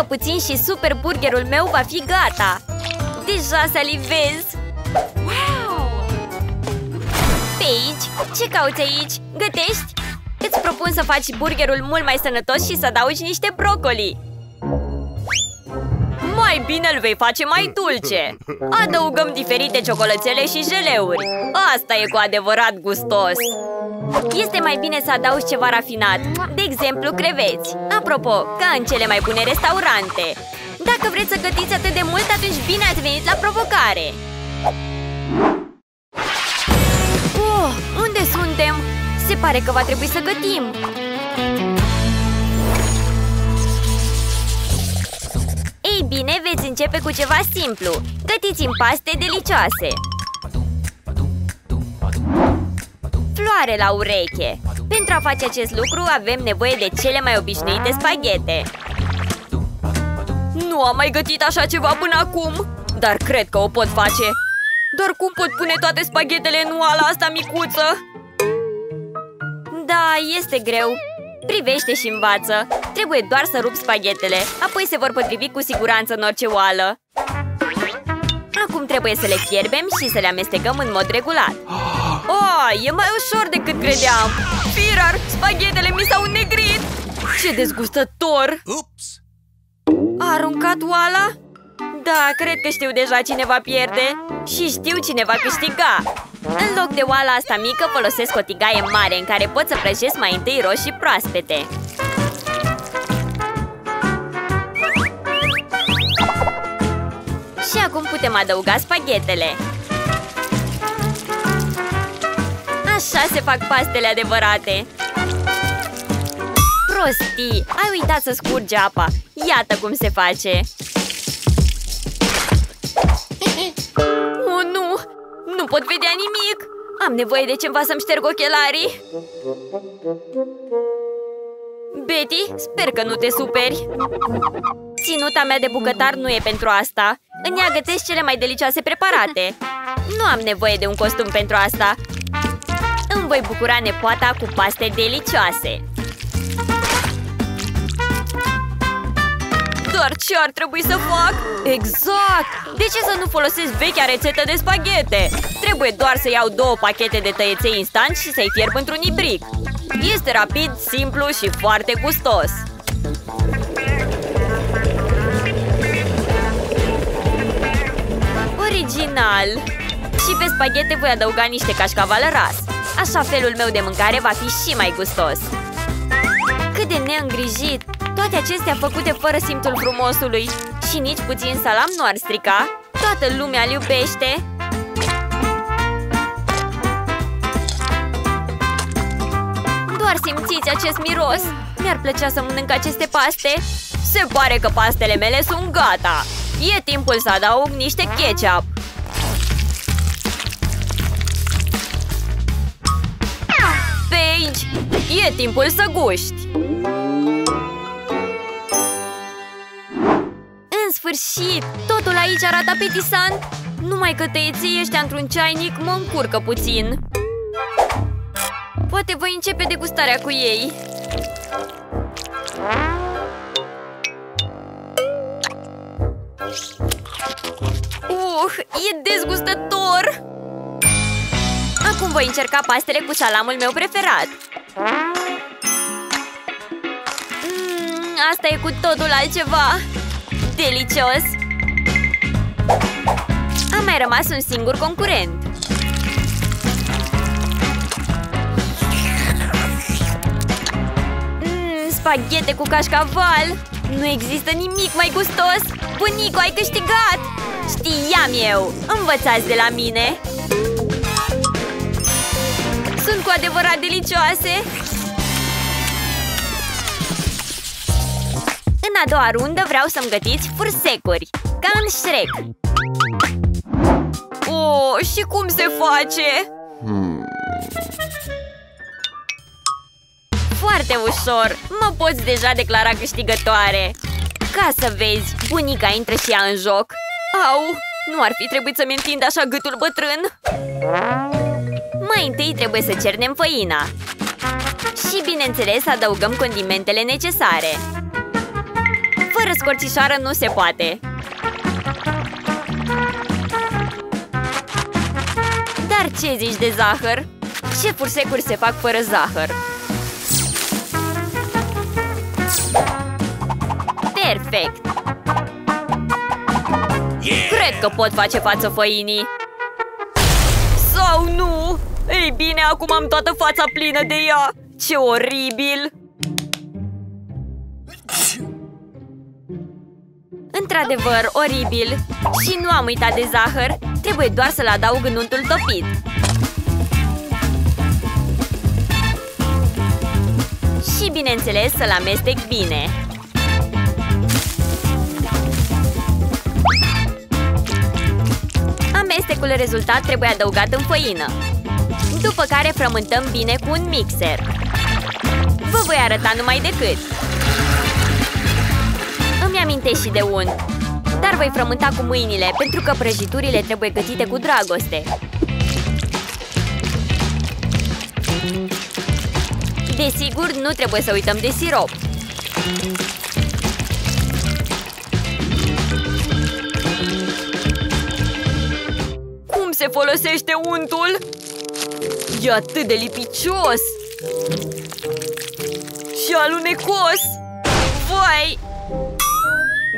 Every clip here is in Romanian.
Încă puțin și super burgerul meu va fi gata! Deja salivez! Wow! Paige, ce cauți aici? Gătești? Îți propun să faci burgerul mult mai sănătos și să adaugi niște brocoli! Mai bine îl vei face mai dulce! Adăugăm diferite ciocolățele și jeleuri! Asta e cu adevărat gustos! Este mai bine să adaugi ceva rafinat, de exemplu creveți. Apropo, ca în cele mai bune restaurante. Dacă vreți să gătiți atât de mult, atunci bine ați venit la provocare! Oh, unde suntem? Se pare că va trebui să gătim! Bine, veți începe cu ceva simplu. Gătiți paste delicioase. Floare la ureche. Pentru a face acest lucru avem nevoie de cele mai obișnuite spaghete. Nu am mai gătit așa ceva până acum, dar cred că o pot face. Doar cum pot pune toate spaghetele în oala asta micuță? Da, este greu. Privește și învață. Trebuie doar să rup spaghetele, apoi se vor potrivi cu siguranță în orice oală. Acum trebuie să le fierbem și să le amestecăm în mod regulat. Oh, e mai ușor decât credeam! Firar, spaghetele mi s-au negrit! Ce dezgustător! Ups! A aruncat oala? Da, cred că știu deja cine va pierde și știu cine va câștiga. În loc de oala asta mică, folosesc o tigaie mare în care pot să prăjesc mai întâi roșii proaspete. Și acum putem adăuga spaghetele. Așa se fac pastele adevărate! Prostii! Ai uitat să scurgi apa! Iată cum se face! Nu pot vedea nimic! Am nevoie de ceva să-mi șterg ochelarii! Betty, sper că nu te superi! Ținuta mea de bucătar nu e pentru asta! În ea gătesc cele mai delicioase preparate! Nu am nevoie de un costum pentru asta! Îmi voi bucura nepoata cu paste delicioase! Dar ce ar trebui să fac? Exact! De ce să nu folosesc vechea rețetă de spaghete? Trebuie doar să iau două pachete de tăieței instant și să-i fierb într-un ibric. Este rapid, simplu și foarte gustos. Original! Și pe spaghete voi adăuga niște cașcaval ras. Așa felul meu de mâncare va fi și mai gustos. Cât de neîngrijit! Toate acestea făcute fără simțul frumosului. Și nici puțin salam nu ar strica. Toată lumea îl iubește. Doar simțiți acest miros. Mi-ar plăcea să mănânc aceste paste. Se pare că pastele mele sunt gata. E timpul să adaug niște ketchup. Paige, e timpul să guști! Sfârșit! Totul aici arată apetisant! Numai că tăieții ăștia într-un ceainic mă încurcă puțin. Poate voi începe degustarea cu ei. Uh, e dezgustător! Acum voi încerca pastele cu salamul meu preferat. Mm, asta e cu totul altceva. Delicios! A mai rămas un singur concurent. Mm, spaghete cu cașcaval! Nu există nimic mai gustos! Bunicu, ai câștigat! Știam eu! Învățați de la mine! Sunt cu adevărat delicioase! În a doua rundă vreau să-mi gătiți fursecuri, ca în Shrek. Oh, și cum se face? Hmm. Foarte ușor! Mă poți deja declara câștigătoare! Ca să vezi, bunica intră și ea în joc! Au! Nu ar fi trebuit să-mi întind așa gâtul bătrân! Mai întâi trebuie să cernem făina. Și, bineînțeles, adăugăm condimentele necesare. Fără scorțișoară nu se poate. Dar ce zici de zahăr? Ce fursecuri se fac fără zahăr? Perfect! Cred că pot face față făinii. Sau nu? Ei bine, acum am toată fața plină de ea. Ce oribil! Într-adevăr, oribil. Și nu am uitat de zahăr. Trebuie doar să-l adaug în untul topit. Și, bineînțeles, să-l amestec bine. Amestecul rezultat trebuie adăugat în făină. După care frământăm bine cu un mixer. Vă voi arăta numai decât. Îmi amintesc și de unt. Dar voi frământa cu mâinile, pentru că prăjiturile trebuie gătite cu dragoste. Desigur, nu trebuie să uităm de sirop. Cum se folosește untul? E atât de lipicios! Și alunecos! Vai!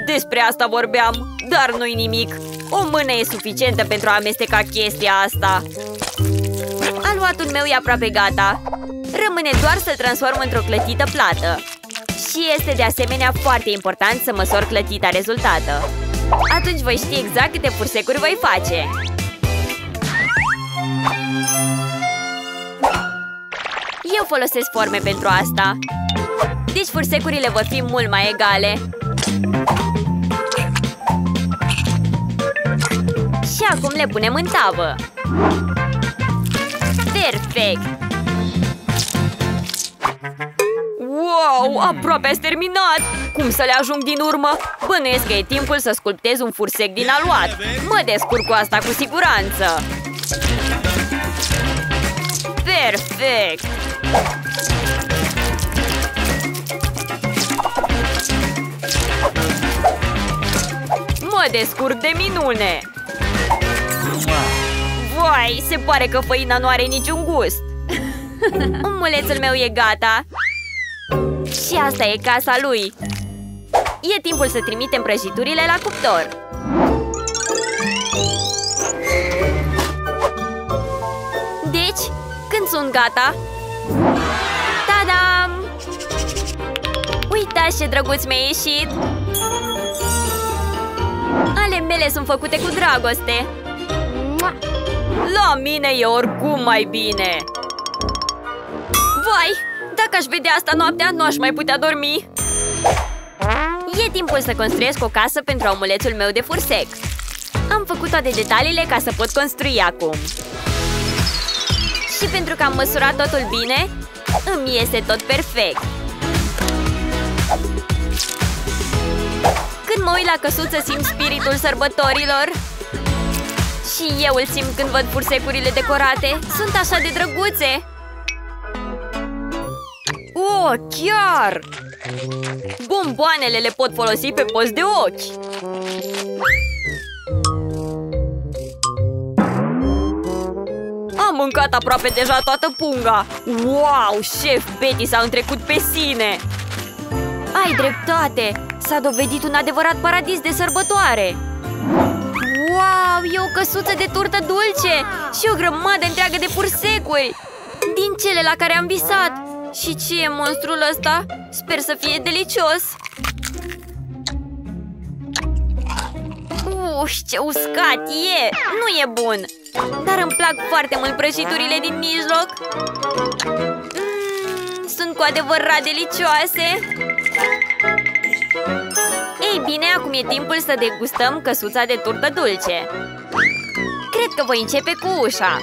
Despre asta vorbeam, dar nu-i nimic. O mână e suficientă pentru a amesteca chestia asta. Aluatul meu e aproape gata. Rămâne doar să-l transform într-o clătită plată. Și este de asemenea foarte important să măsor clătita rezultată. Atunci voi ști exact câte fursecuri voi face. Eu folosesc forme pentru asta. Deci fursecurile vor fi mult mai egale. Și acum le punem în tavă. Perfect! Wow, aproape ați terminat! Cum să le ajung din urmă? Bănuiesc că e timpul să sculptez un fursec din aluat. Mă descurc cu asta cu siguranță. Perfect! Mă descurc de minune! Vai, se pare că făina nu are niciun gust! Omulețul meu e gata! Și asta e casa lui! E timpul să trimitem prăjiturile la cuptor! Deci, când sunt gata? Ta-dam! Uitați ce drăguț mi-a ieșit! Ale mele sunt făcute cu dragoste! La mine e oricum mai bine! Vai! Dacă aș vedea asta noaptea, nu aș mai putea dormi! E timpul să construiesc o casă pentru omulețul meu de fursec. Am făcut toate detaliile ca să pot construi acum. Și pentru că am măsurat totul bine, îmi iese tot perfect. Când mă uit la căsuță, simt spiritul sărbătorilor. Și eu îl simt când văd fursecurile decorate. Sunt așa de drăguțe! Oh, chiar! Bomboanele le pot folosi pe post de ochi! Am mâncat aproape deja toată punga! Wow, șef, Betty s-a întrecut pe sine! Ai dreptate! S-a dovedit un adevărat paradis de sărbătoare! Wow, e o căsuță de turtă dulce și o grămadă întreagă de fursecuri! Din cele la care am visat! Și ce e monstrul ăsta? Sper să fie delicios! Uș, ce uscat e! Nu e bun! Dar îmi plac foarte mult prăjiturile din mijloc! Mm, sunt cu adevărat delicioase! Ei bine, acum e timpul să degustăm căsuța de turtă dulce. Cred că voi începe cu ușa.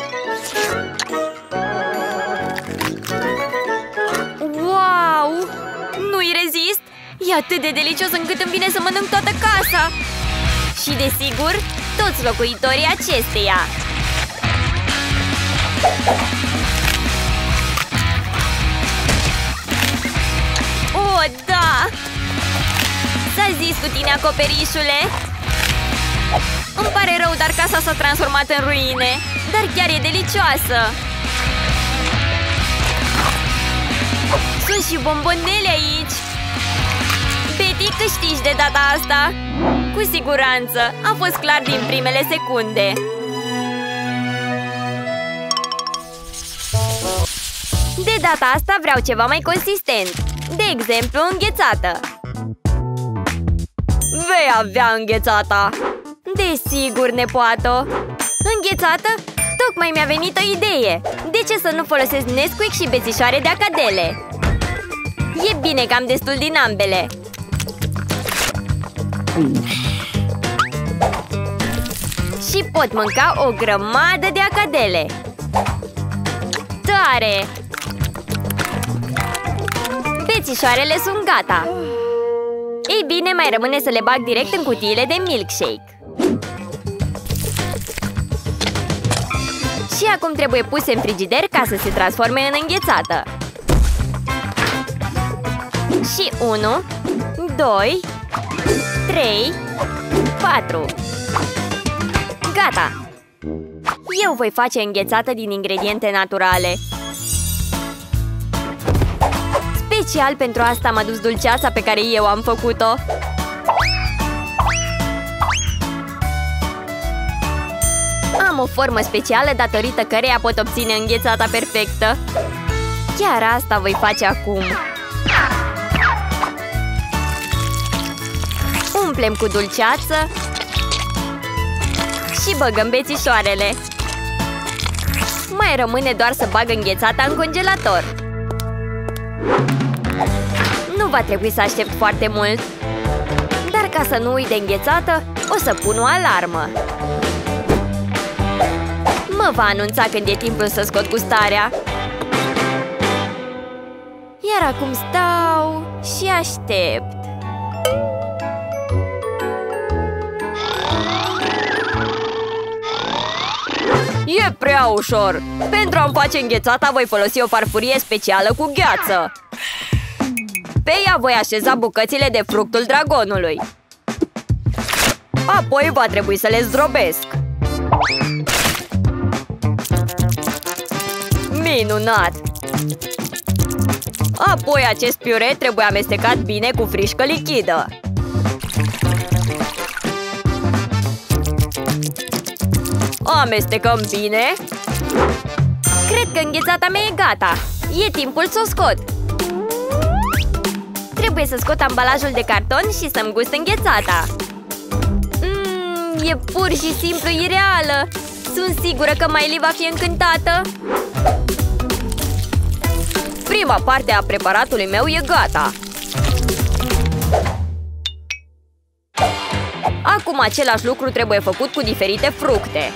Wow! Nu-i rezist! E atât de delicios încât îmi vine să mănânc toată casa! Și desigur, toți locuitorii acesteia! Zis cu tine, acoperișule! Îmi pare rău, dar casa s-a transformat în ruine. Dar chiar e delicioasă! Sunt și bombonele aici! Betty, câștigi de data asta! Cu siguranță! A fost clar din primele secunde! De data asta vreau ceva mai consistent. De exemplu, înghețată. Vei avea înghețata! Desigur, nepoată! Înghețată? Tocmai mi-a venit o idee! De ce să nu folosesc Nesquik și bețișoare de acadele? E bine că am destul din ambele! Și pot mânca o grămadă de acadele! Tare! Bețișoarele sunt gata! Ei bine, mai rămâne să le bag direct în cutiile de milkshake. Și acum trebuie puse în frigider ca să se transforme în înghețată. Și 1, 2, 3, 4. Gata! Eu voi face înghețată din ingrediente naturale. Special pentru asta m-a dus dulceața pe care eu am făcut-o. Am o formă specială datorită căreia pot obține înghețata perfectă. Chiar asta voi face acum. Umplem cu dulceață și băgăm bețișoarele. Mai rămâne doar să bag înghețata în congelator. Nu va trebui să aștept foarte mult. Dar ca să nu uit de înghețată, o să pun o alarmă. Mă va anunța când e timpul să scot gustarea. Iar acum stau și aștept. E prea ușor! Pentru a-mi face înghețata voi folosi o farfurie specială cu gheață. Pe ea voi așeza bucățile de fructul dragonului. Apoi va trebui să le zdrobesc. Minunat! Apoi acest piure trebuie amestecat bine cu frișcă lichidă. Amestecăm bine. Cred că înghețata mea e gata. E timpul să o scot. Trebuie să scot ambalajul de carton și să-mi gust înghețata. Mmm, e pur și simplu ireală. Sunt sigură că Miley va fi încântată. Prima parte a preparatului meu e gata. Acum același lucru trebuie făcut cu diferite fructe.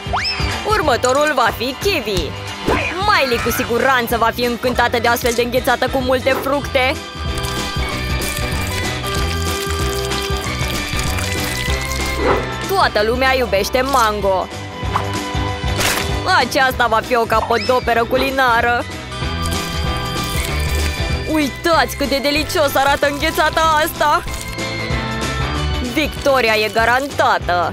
Următorul va fi kiwi. Miley cu siguranță va fi încântată de astfel de înghețată cu multe fructe. Toată lumea iubește mango. Aceasta va fi o capodoperă culinară. Uitați cât de delicios arată înghețata asta! Victoria e garantată!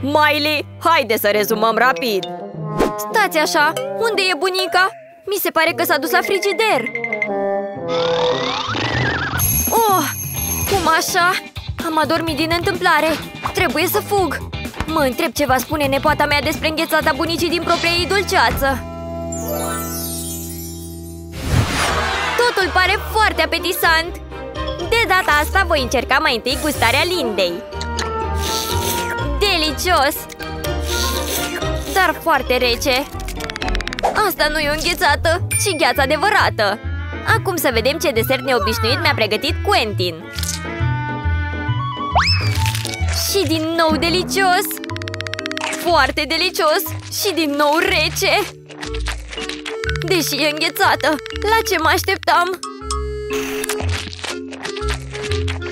Miley, haide să rezumăm rapid! Stați așa! Unde e bunica? Mi se pare că s-a dus la frigider! Oh! Cum așa? Am adormit din întâmplare! Trebuie să fug! Mă întreb ce va spune nepoata mea despre înghețata bunicii din propria ei dulceață! Totul pare foarte apetisant! De data asta voi încerca mai întâi gustarea Lindei. Delicios! Dar foarte rece. Asta nu e o înghețată, ci gheață adevărată. Acum să vedem ce desert neobișnuit mi-a pregătit Quentin. Și din nou delicios! Foarte delicios! Și din nou rece! Deși e înghețată, la ce mă așteptam?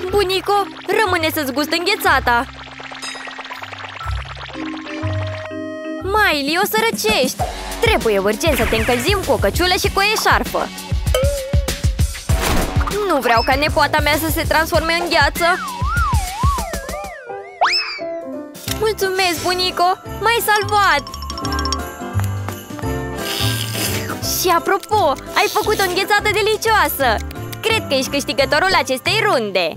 Bunico, rămâne să-ți gust înghețata! Miley, o să răcești! Trebuie urgent să te încălzim cu o căciulă și cu o eșarfă! Nu vreau ca nepoata mea să se transforme în gheață! Mulțumesc, bunico! M-ai salvat! Și apropo, ai făcut o înghețată delicioasă! Cred că ești câștigătorul acestei runde!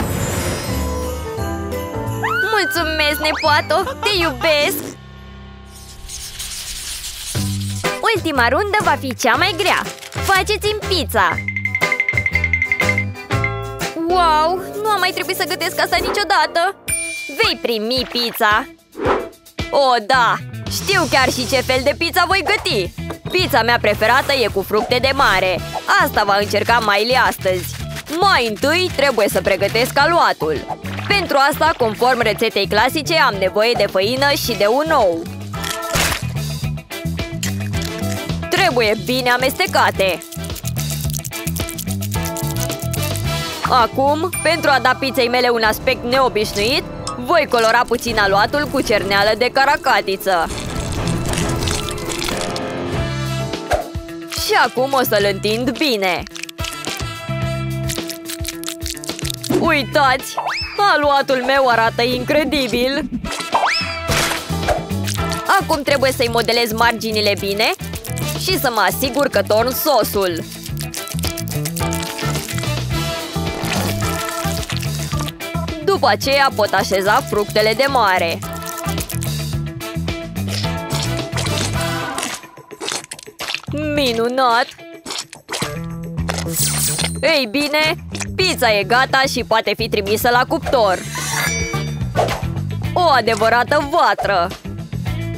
Mulțumesc, nepoată! Te iubesc! Ultima rundă va fi cea mai grea! Faceți-mi pizza! Wow! Nu am mai trebuit să gătesc asta niciodată! Vei primi pizza! O, da! Știu chiar și ce fel de pizza voi găti! Pizza mea preferată e cu fructe de mare. Asta va încerca Miley astăzi. Mai întâi trebuie să pregătesc aluatul. Pentru asta, conform rețetei clasice, am nevoie de făină și de un ou. Trebuie bine amestecate. Acum, pentru a da pizzei mele un aspect neobișnuit, voi colora puțin aluatul cu cerneală de caracatiță. Și acum o să-l întind bine. Uitați! Aluatul meu arată incredibil! Acum trebuie să-i modelez marginile bine și să mă asigur că torn sosul. După aceea pot așeza fructele de mare. Minunat! Ei bine, pizza e gata și poate fi trimisă la cuptor. O adevărată vatră!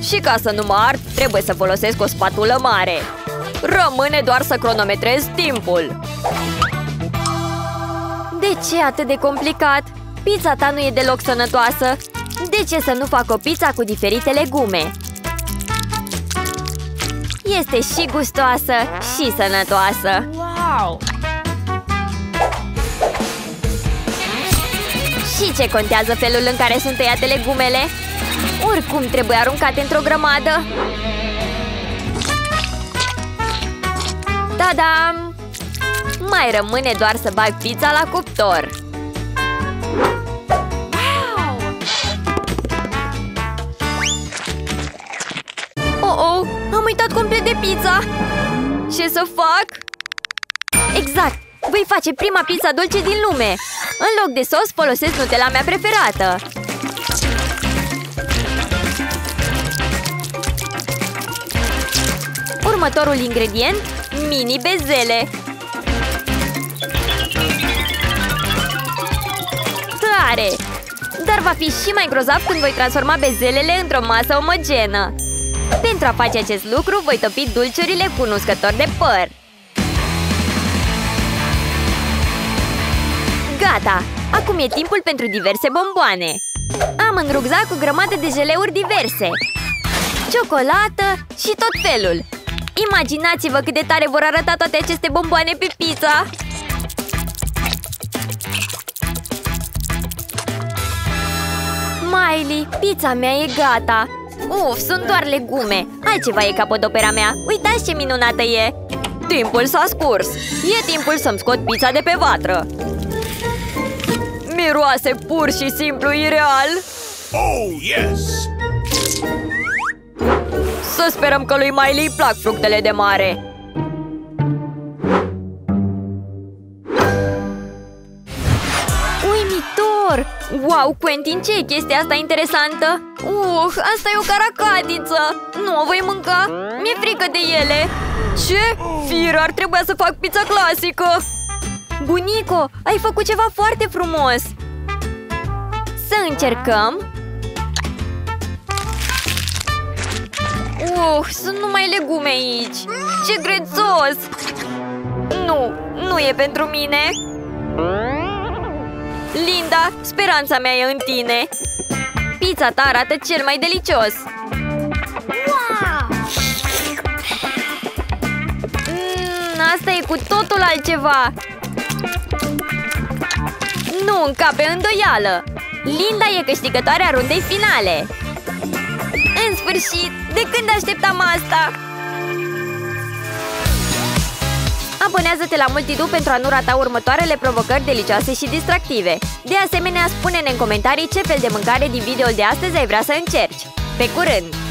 Și ca să nu mă ard, trebuie să folosesc o spatulă mare. Rămâne doar să cronometrez timpul. De ce atât de complicat? Pizza ta nu e deloc sănătoasă. De ce să nu fac o pizza cu diferite legume? Este și gustoasă și sănătoasă. Wow! Și ce contează felul în care sunt tăiate legumele? Oricum trebuie aruncate într-o grămadă. Ta-da! Mai rămâne doar să bag pizza la cuptor. Oh, oh! Am uitat complet de pizza! Ce să fac? Exact! Voi face prima pizza dulce din lume! În loc de sos folosesc Nutella mea preferată! Următorul ingredient, mini bezele. Tare! Dar va fi și mai grozav când voi transforma bezelele într-o masă omogenă. Pentru a face acest lucru, voi topi dulciurile cu un uscător de păr. Gata! Acum e timpul pentru diverse bomboane. Am în rucsac o grămadă de jeleuri diverse. Ciocolată și tot felul. Imaginați-vă cât de tare vor arăta toate aceste bomboane pe pizza! Miley, pizza mea e gata! Uf, sunt doar legume! Altceva e capodopera mea! Uitați ce minunată e! Timpul s-a scurs! E timpul să-mi scot pizza de pe vatră! Miroase pur și simplu ireal! Oh, yes! Să sperăm că lui Miley îi plac fructele de mare! Wow, Quentin, ce e chestia asta interesantă? Uh, asta e o caracatiță! Nu o voi mânca! Mi-e frică de ele! Ce? Fir, ar trebui să fac pizza clasică! Bunico, ai făcut ceva foarte frumos! Să încercăm! Uh, sunt numai legume aici! Ce grețos! Nu, nu e pentru mine! Linda, speranța mea e în tine! Pizza ta arată cel mai delicios! Mm, asta e cu totul altceva! Nu încape îndoială! Linda e câștigătoarea rundei finale! În sfârșit! De când așteptam asta? Abonează-te la Multidu pentru a nu rata următoarele provocări delicioase și distractive. De asemenea, spune-ne în comentarii ce fel de mâncare din videoul de astăzi ai vrea să încerci. Pe curând!